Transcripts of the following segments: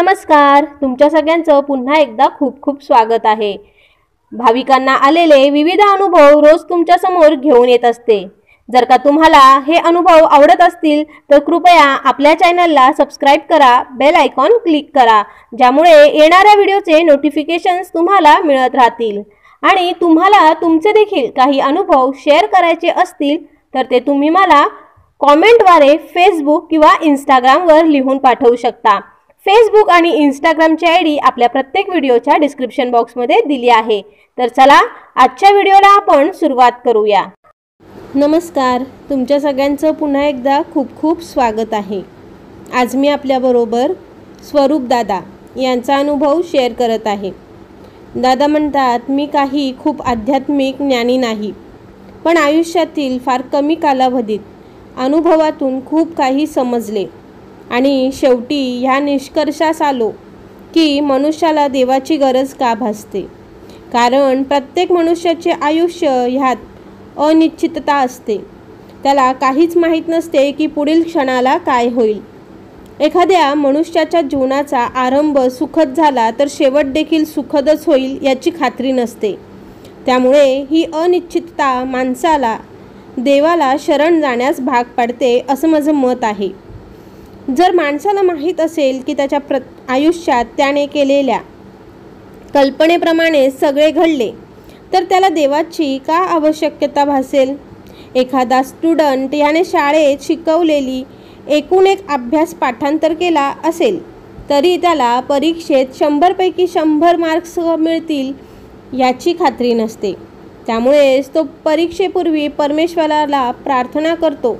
नमस्कार. तुमच्या सगळ्यांचं पुन्हा एकदा खूप खूप स्वागत आहे. भाविकांना आलेले विविध अनुभव रोज तुमच्यासमोर घेऊन येत असते. जर का तुम्हाला हे अनुभव आवडत असतील तर कृपया आपल्या चॅनलला सबस्क्राईब करा बेल आयकॉन क्लिक करा ज्यामुळे येणाऱ्या व्हिडिओचे नोटिफिकेशन्स तुम्हाला मिळत राहतील. आणि तुम्हाला तुमचे देखील काही अनुभव शेअर करायचे असतील तर ते तुम्ही मला कॉमेंटद्वारे फेसबुक किंवा इंस्टाग्रामवर लिहून पाठवू शकता. फेसबुक आणि इंस्टाग्रामची आय डी आपल्या प्रत्येक व्हिडिओच्या डिस्क्रिप्शन बॉक्समध्ये दिली आहे. तर चला आजच्या व्हिडिओला आपण सुरुवात करूया. नमस्कार तुमच्या सगळ्यांचं पुन्हा एकदा खूप खूप स्वागत आहे. आज मी आपल्याबरोबर स्वरूप दादा यांचा अनुभव शेअर करत आहे. दादा म्हणतात मी काही खूप आध्यात्मिक ज्ञानी नाही पण आयुष्यातील फार कमी कालावधीत अनुभवातून खूप काही समजले. आणि शेवटी ह्या निष्कर्षास आलो की मनुष्याला देवाची गरज का भासते? कारण प्रत्येक मनुष्याचे आयुष्य ह्यात अनिश्चितता असते. त्याला काहीच माहीत नसते की पुढील क्षणाला काय होईल. एखाद्या मनुष्याच्या जीवनाचा आरंभ सुखद झाला तर शेवट देखील सुखदच होईल याची खात्री नसते. त्यामुळे ही अनिश्चितता माणसाला देवाला शरण जाण्यास भाग पाडते असं माझं मत आहे. जर माणसाला माहीत असेल की त्याच्या प्र आयुष्यात त्याने केलेल्या कल्पनेप्रमाणे सगळे घडले तर त्याला देवाची का आवश्यकता भासेल? एखादा स्टुडंट याने शाळेत शिकवलेली एकूण एक अभ्यास पाठांतर केला असेल तरी त्याला परीक्षेत शंभरपैकी शंभर मार्क्स मिळतील याची खात्री नसते. त्यामुळेच तो परीक्षेपूर्वी परमेश्वराला प्रार्थना करतो.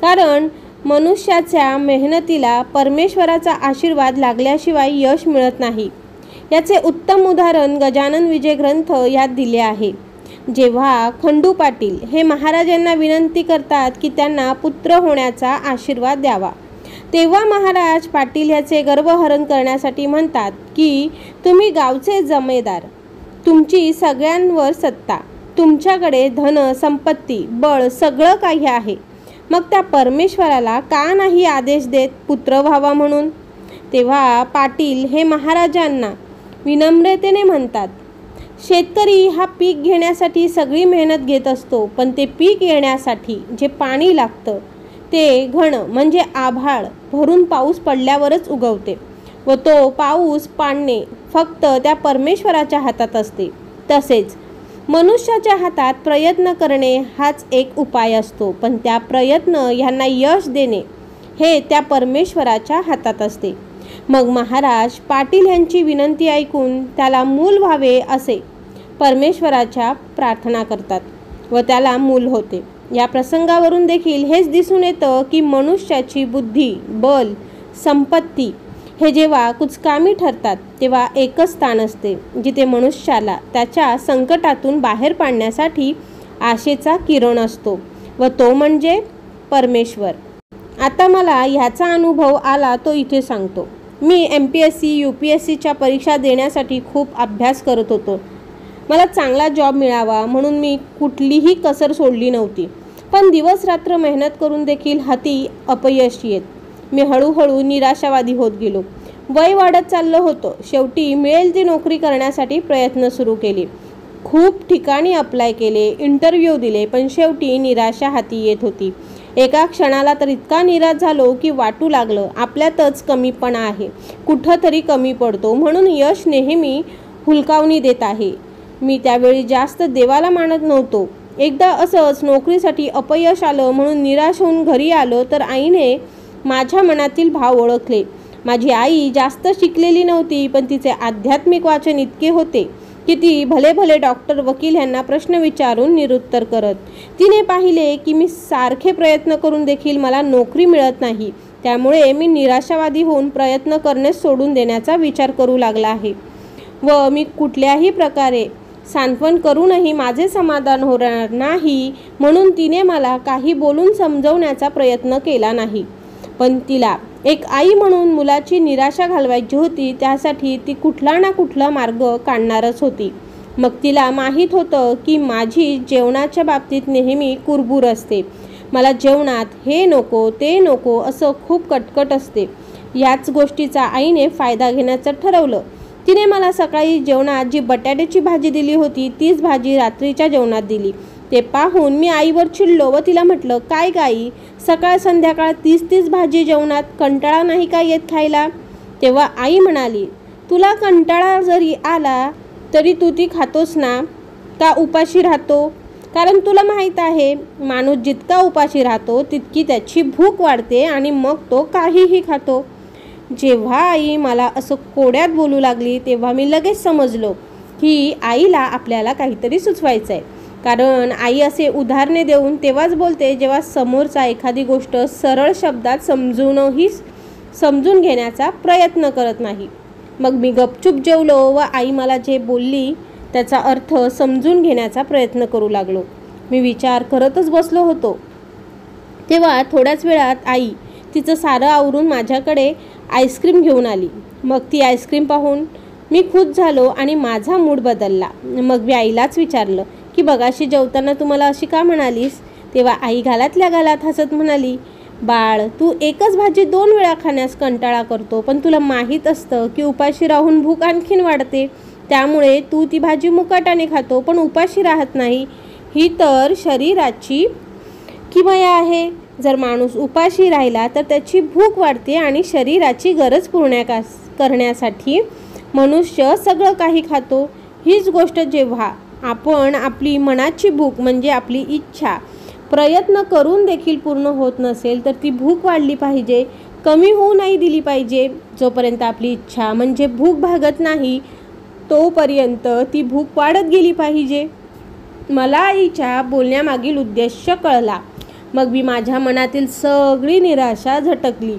कारण मनुष्याच्या मेहनतीला परमेश्वराचा आशीर्वाद लागल्याशिवाय यश मिळत नाही. याचे उत्तम उदाहरण गजानन विजय ग्रंथ यात दिले आहे. जेव्हा खंडू पाटील हे महाराजांना विनंती करतात की त्यांना पुत्र होण्याचा आशीर्वाद द्यावा तेव्हा महाराज पाटील याचे गर्भहरण करण्यासाठी म्हणतात की तुम्ही गावचे जमेदार तुमची सगळ्यांवर सत्ता तुमच्याकडे धन संपत्ती बळ सगळं काही आहे. मग त्या परमेश्वराला का नाही आदेश देत पुत्र व्हावा म्हणून? तेव्हा पाटील हे महाराजांना विनम्रतेने म्हणतात शेतकरी हा पीक घेण्यासाठी सगळी मेहनत घेत असतो पण ते पीक येण्यासाठी जे पाणी लागतं ते घण म्हणजे आभाळ भरून पाऊस पडल्यावरच उगवते व तो पाऊस पाडणे फक्त त्या परमेश्वराच्या हातात असते. तसेच मनुष्याच्या हातात प्रयत्न करणे हाच एक उपाय असतो पण त्या प्रयत्न ह्यांना यश देणे हे त्या परमेश्वराच्या हातात असते. मग महाराज पाटील यांची विनंती ऐकून त्याला मूल व्हावे असे परमेश्वराच्या प्रार्थना करतात व त्याला मूल होते. या प्रसंगावरून देखील हेच दिसून येतं की मनुष्याची बुद्धी बल संपत्ती हे जेव्हा कुचकामी ठरतात तेव्हा एकच स्थान असते जिथे मनुष्याला त्याच्या संकटातून बाहेर पाडण्यासाठी आशेचा किरण असतो व तो म्हणजे परमेश्वर. आता मला ह्याचा अनुभव आला तो इथे सांगतो. मी M P S C U P S सीच्या परीक्षा देण्यासाठी खूप अभ्यास करत होतो. मला चांगला जॉब मिळावा म्हणून मी कुठलीही कसर सोडली नव्हती. पण दिवस रात्र मेहनत करून देखील हाती अपयश येत. मी हळूहळू निराशावादी होत गेलो. वय वाढत चाललं होतं. शेवटी मिळेल ती नोकरी करण्यासाठी प्रयत्न सुरू केले. खूप ठिकाणी अप्लाय केले इंटरव्ह्यू दिले पण शेवटी निराशा हाती येत होती. एका क्षणाला तर इतका निराश झालो की वाटू लागलं आपल्यातच कमीपणा आहे. कुठं तरी कमी पडतो म्हणून यश नेहमी हुलकावणी देत आहे. मी त्यावेळी जास्त देवाला मानत नव्हतो. एकदा असंच नोकरीसाठी अपयश आलं म्हणून निराश होऊन घरी आलो तर आईने माझ्या मनातील भाव ओळखले. माझी आई जास्त शिकलेली नव्हती पण तिचे आध्यात्मिक वाचन इतके होते की ती भले भले डॉक्टर वकील यांना प्रश्न विचारून निरुत्तर करत. तिने पाहिले की मी सारखे प्रयत्न करून देखील मला नोकरी मिळत नाही. त्यामुळे मी निराशावादी होऊन प्रयत्न करणे सोडून देण्याचा विचार करू लागला आहे. व मी कुठल्याही प्रकारे सांत्वन करूनही माझे समाधान होणार नाही म्हणून तिने मला काही बोलून समजवण्याचा प्रयत्न केला नाही. पण तिला एक आई म्हणून मुलाची निराशा घालवायची होती त्यासाठी ती कुठला ना कुठला मार्ग काढणारच होती. मग तिला माहीत होतं की माझी जेवणाच्या बाबतीत नेहमी कुरबूर असते. मला जेवणात हे नको ते नको असं खूप कटकट असते. याच गोष्टीचा आईने फायदा घेण्याचं ठरवलं. तिने मला सकाळी जेवणात जी बटाट्याची भाजी दिली होती तीच भाजी रात्रीच्या जेवणात दिली. ते पाहून मी आईवर चिडलो व तिला म्हटलं काय गाई सकाळ संध्याकाळ तीस तीस भाजी जेवणात कंटाळा नाही का येत खायला? तेव्हा आई म्हणाली तुला कंटाळा जरी आला तरी तू ती खातोस ना? का उपाशी राहतो? कारण तुला माहीत आहे माणूस जितका उपाशी राहतो तितकी त्याची भूक वाढते आणि मग तो काहीही खातो. जेव्हा आई मला असं कोड्यात बोलू लागली तेव्हा मी लगेच समजलो की आईला आपल्याला काहीतरी सुचवायचं आहे कारण आई असे उदाहरणे देऊन तेव्हाच बोलते जेव्हा समोरचा एखादी गोष्ट सरळ शब्दात समजूनही समजून घेण्याचा प्रयत्न करत नाही. मग मी गपचूप जेवलो व आई मला जे बोलली त्याचा अर्थ समजून घेण्याचा प्रयत्न करू लागलो. मी विचार करतच बसलो होतो. तेव्हा थोड्याच वेळात आई तिचं सारं आवरून माझ्याकडे आईस्क्रीम घेऊन आली. मग ती आईस्क्रीम पाहून मी खुश झालो आणि माझा मूड बदलला. मग मी आईलाच विचारलं की बघाशी जेवताना तुम्हाला अशी का म्हणालीस? तेव्हा आई घालातल्या घालात हसत म्हणाली बाळ तू एकच भाजी दोन वेळा खाण्यास कंटाळा करतो पण तुला माहीत असतं की उपाशी राहून भूक आणखीन वाढते. त्यामुळे तू ती भाजी मुकाटाने खातो पण उपाशी राहत नाही. ही तर शरीराची किमया आहे. जर माणूस उपाशी राहिला तर त्याची भूक वाढते आणि शरीराची गरज पूर्ण करण्यासाठी मनुष्य सगळं काही खातो. हीच गोष्ट जेव्हा आपण आपली मनाची भूक म्हणजे आपली इच्छा प्रयत्न करून देखील पूर्ण होत नसेल तर ती भूक वाढली पाहिजे कमी होऊ नाही दिली पाहिजे. जोपर्यंत आपली इच्छा म्हणजे भूक भागत नाही तोपर्यंत ती भूक वाढत गेली पाहिजे. मला आईच्या बोलण्यामागील उद्देश कळला. मग मी माझ्या मनातील सगळी निराशा झटकली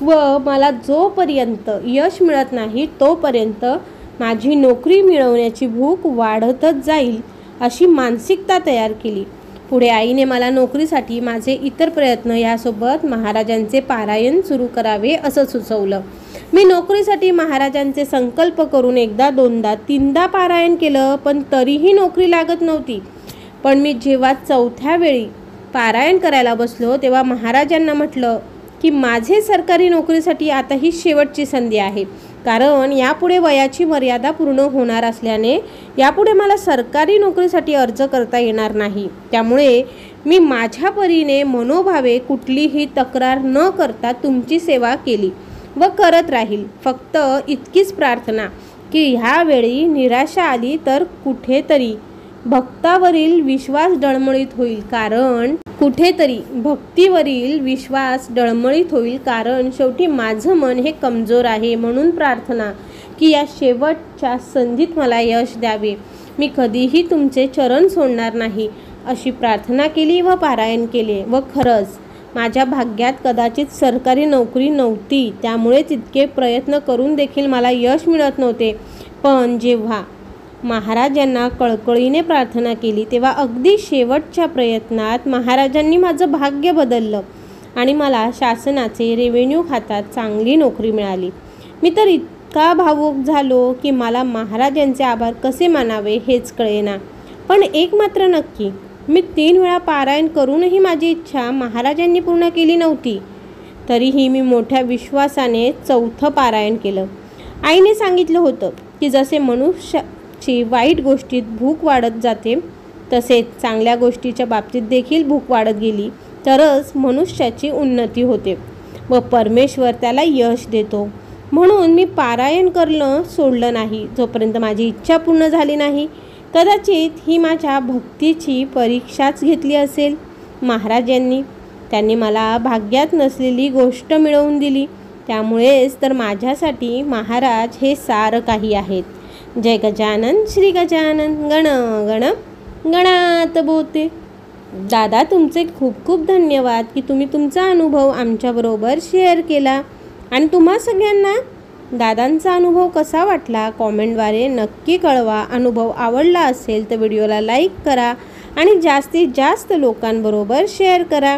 व मला जोपर्यंत यश मिळत नाही तोपर्यंत माझी नोकरी मिळवण्याची भूक वाढतच जाईल अशी मानसिकता तयार केली. पुढे आईने मला नोकरीसाठी माझे इतर प्रयत्न यासोबत महाराजांचे पारायण सुरू करावे असं सुचवलं. मी नोकरीसाठी महाराजांचे संकल्प करून एकदा दोनदा तीनदा पारायण केलं पण तरीही नोकरी लागत नव्हती. पण मी जेव्हा चौथ्या वेळी पारायण करायला बसलो तेव्हा महाराजांना म्हटलं की माझे सरकारी नोकरीसाठी आता ही शेवटची संधी आहे. कारण यापुढे वयाची मर्यादा पूर्ण होणार असल्याने यापुढे मला सरकारी नोकरीसाठी अर्ज करता येणार नाही. त्यामुळे मी माझ्या परीने मनोभावे कुठलीही तक्रार न करता तुमची सेवा केली व करत राहील. फक्त इतकीच प्रार्थना की ह्यावेळी निराशा आली तर कुठेतरी भक्तावरील विश्वास डळमळीत होईल. कारण कुठेतरी भक्तीवरील विश्वास डळमळीत होईल कारण शेवटी माझं मन हे कमजोर आहे म्हणून प्रार्थना की या शेवटच्या संधीत मला यश द्यावे. मी कधीही तुमचे चरण सोडणार नाही अशी प्रार्थना केली व पारायण केले. व खरंच माझ्या भाग्यात कदाचित सरकारी नोकरी नव्हती त्यामुळे तितके प्रयत्न करून देखील मला यश मिळत नव्हते. पण जेव्हा महाराजांना कळकळीने प्रार्थना केली. तेव्हा अगदी शेवटच्या प्रयत्नात महाराजांनी माझं भाग्य बदललं आणि मला शासनाचे रेव्हेन्यू खात्यात चांगली नोकरी मिळाली. मी तर इतका भावूक झालो की मला महाराजांचे आभार कसे मानावे हेच कळेना. पण एक मात्र नक्की मी तीन वेळा पारायण करूनही माझी इच्छा महाराजांनी पूर्ण केली नव्हती. तरीही मी मोठ्या विश्वासाने चौथं पारायण केलं. आईने सांगितलं होतं की जसे मनुष्य ची वाईट गोष्टीत भूक वाढत जाते तसेच चांगल्या गोष्टीच्या बाबतीत देखील भूक वाढत गेली तरच मनुष्याची उन्नती होते व परमेश्वर त्याला यश देतो. म्हणून मी पारायण करणं सोडलं नाही जोपर्यंत माझी इच्छा पूर्ण झाली नाही. कदाचित ही माझ्या भक्तीची परीक्षाच घेतली असेल. महाराज यांनी त्यांनी मला भाग्यात नसलेली गोष्ट मिळवून दिली त्यामुळेच तर माझ्यासाठी महाराज हे सारं काही आहेत. जय गजानन श्री गजानन गण गण गणात बोते दादा तुमचे खूप खूप धन्यवाद की तुम्ही तुमचा अनुभव आमच्याबरोबर शेअर केला. आणि तुम्हा सगळ्यांना दादांचा अनुभव कसा वाटला कॉमेंटद्वारे नक्की कळवा. अनुभव आवडला असेल तर व्हिडिओला लाईक करा आणि जास्तीत जास्त लोकांबरोबर शेअर करा.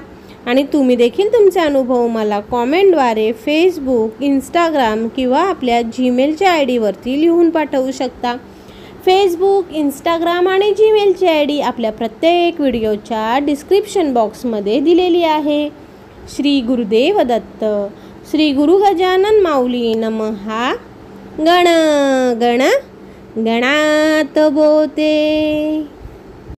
आणि तुम्ही देखील तुमचे अनुभव मला कॉमेंटद्वारे फेसबुक इंस्टाग्राम किंवा आपल्या जीमेलच्या आय डीवरती लिहून पाठवू शकता. फेसबुक इंस्टाग्राम आणि जीमेलची आय डी आपल्या प्रत्येक व्हिडिओच्या डिस्क्रिप्शन बॉक्समध्ये दिलेली आहे. श्री गुरुदेव दत्त श्री गुरु गजानन माऊली नमहा. गण गण गणात बोते.